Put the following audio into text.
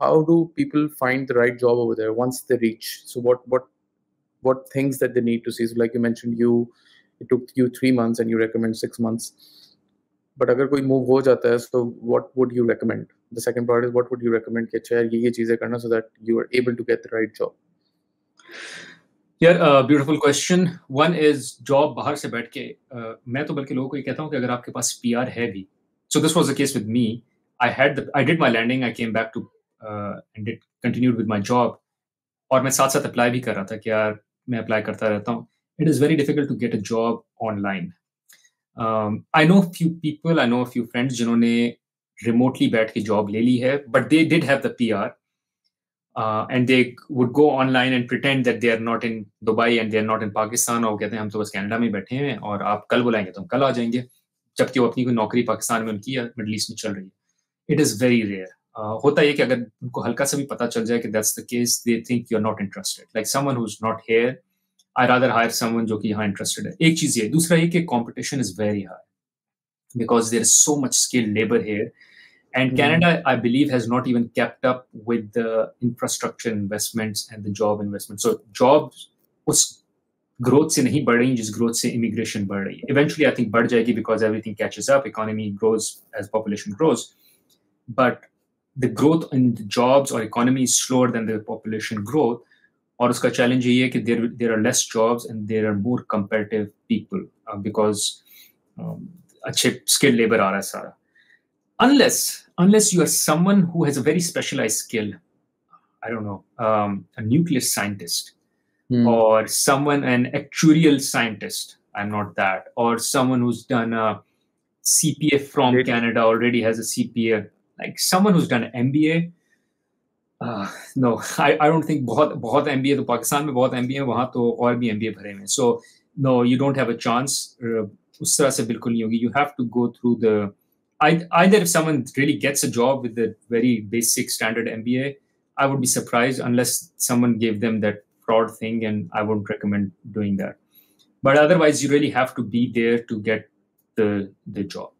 how do people find the right job over there once they reach so what what what things that they need to see so like you mentioned you it took you three months and you recommend six months but अगर कोई move हो जाता है so what would you recommend the second part is what would you recommend कि अच्छा यार ये ये चीजें करना so that you are able to get the right job यार beautiful question one is job बाहर से बैठ के uh, मैं तो बल्कि लोगों को ये कहता हूँ कि अगर आपके पास पीआर है भी so this was the case with me I had I did my landing I came back to and did continued with my job और मैं साथ साथ अप्लाई भी कर रहा था कि यार, मैं अप्लाई करता रहता हूँ। It is very difficult to get a job online I know few people I know few friends जिन्होंने रिमोटली बैठ के जॉब ले ली है but they did have the P R and they would go online and pretend that they are not in Dubai and they are not in Pakistan और कहते हैं, हम तो बस कैनेडा में बैठे हैं और आप कल बुलाएँगे तो हम कल आ जाएँगे, जबकि वो अपनी कोई नौकरी पाकिस्तान में उनकी या मिडल ईस्ट में चल रही है। इट इज़ वेरी रेयर होता है कि अगर उनको हल्का सा भी पता चल जाए कि that's the case they think you are not interested like someone who is not here I rather hire someone जो कि यहाँ इंटरेस्टेड है एक चीज़ ये दूसरा ये कि competition is very high because there is so much skill labour here And mm. Canada, I believe, has not even kept up with the infrastructure investments and the job investments. So jobs उस growth से नहीं बढ़ रही जिस growth से immigration बढ़ रही है इवेंचुअली आई थिंक बढ़ जाएगी because everything catches up economy grows as population grows but the growth in jobs और economy is slower then the population growth और उसका चैलेंज ये है कि देर there are less jobs and there are more comparative people because अच्छे skill labour आ रहा है सारा unless unless you are someone who has a very specialized skill i don't know um, a nuclear scientist hmm. or someone an actuarial scientist i'm not that or someone who's done a cpa from canada already has a cpa like someone who's done an mba no I I don't think बहुत बहुत M तो पाकिस्तान में बहुत M B वहाँ तो और भी M भरे हुए so no you don't have a chance उस तरह से बिल्कुल नहीं होगी you have to go through the either if someone really gets a job with a very basic standard MBA, I would be surprised unless someone gave them that fraud thing, and I wouldn't recommend doing that. But otherwise, you really have to be there to get the the job.